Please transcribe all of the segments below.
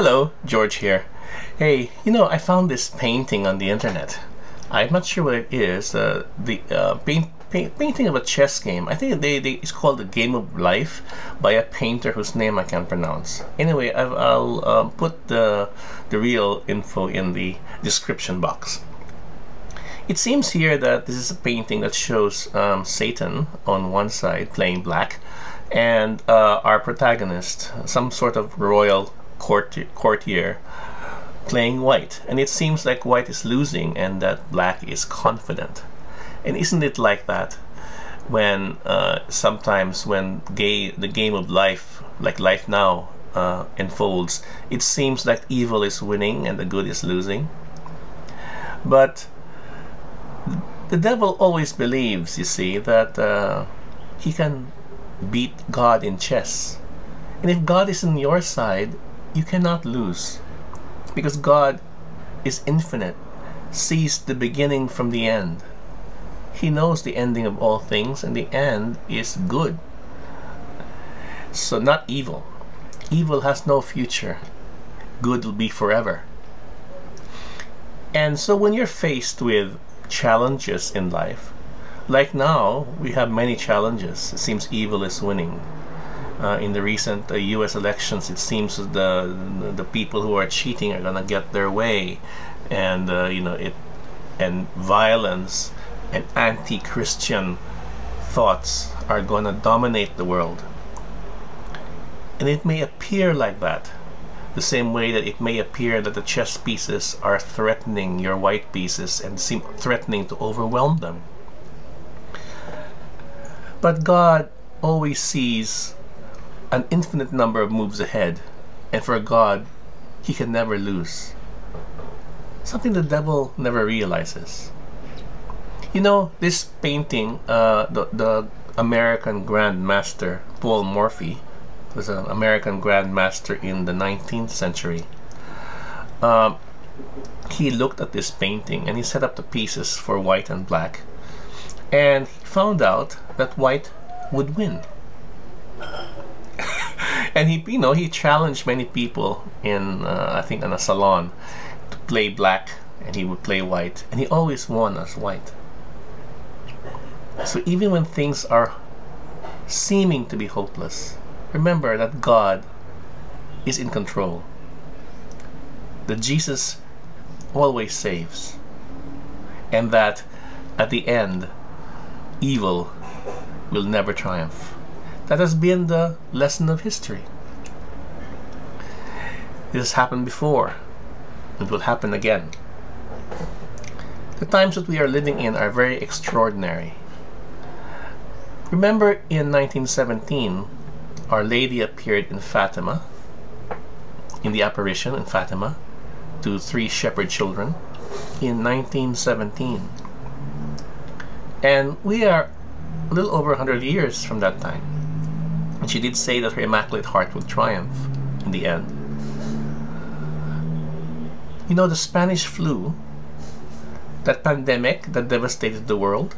Hello, George here. Hey, you know, I found this painting on the internet. I'm not sure what it is. Uh, the uh, paint, paint, painting of a chess game. I think they, they, it's called The Game of Life by a painter whose name I can't pronounce. Anyway, i will uh, put the, the real info in the description box. It seems here that this is a painting that shows um, Satan on one side playing black and uh, our protagonist, some sort of royal courtier, playing white. And it seems like white is losing and that black is confident. And isn't it like that when uh, sometimes when gay, the game of life, like life now, uh, unfolds, it seems like evil is winning and the good is losing. But the devil always believes, you see, that uh, he can beat God in chess. And if God is on your side, you cannot lose. Because God is infinite, sees the beginning from the end. He knows the ending of all things, and the end is good. So, not evil. Evil has no future. Good will be forever. And so, when you're faced with challenges in life, like now, we have many challenges. It seems evil is winning. Uh, in the recent uh, U.S. elections, it seems the the people who are cheating are gonna get their way, and uh, you know it, and violence and anti-Christian thoughts are gonna dominate the world. And it may appear like that, the same way that it may appear that the chess pieces are threatening your white pieces and seem threatening to overwhelm them. But God always sees an infinite number of moves ahead, and for a God, He can never lose. Something the devil never realizes. You know, this painting, uh, the, the American Grand Master Paul Morphy was an American Grand Master in the 19th century. Um, he looked at this painting and he set up the pieces for white and black and he found out that white would win. And he, you know, he challenged many people in, uh, I think, in a salon to play black, and he would play white, and he always won as white. So even when things are seeming to be hopeless, remember that God is in control. That Jesus always saves. And that at the end, evil will never triumph. That has been the lesson of history. This has happened before. It will happen again. The times that we are living in are very extraordinary. Remember in 1917, Our Lady appeared in Fatima, in the apparition in Fatima, to three shepherd children in 1917. And we are a little over 100 years from that time. And she did say that her Immaculate Heart would triumph in the end. You know, the Spanish flu, that pandemic that devastated the world,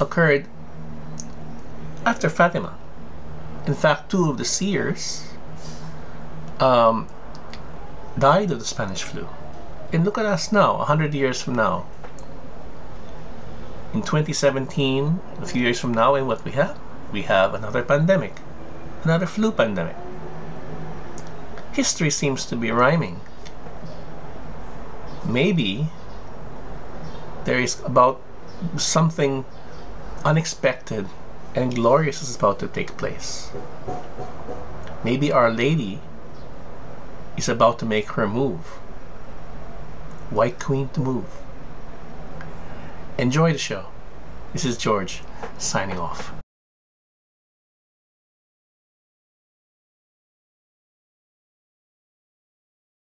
occurred after Fatima. In fact, two of the seers um, died of the Spanish flu. And look at us now, 100 years from now in 2017, a few years from now, and what we have? We have another pandemic, another flu pandemic. History seems to be rhyming. Maybe there is about something unexpected and glorious is about to take place. Maybe Our Lady is about to make her move. White Queen to move. Enjoy the show. This is George, signing off.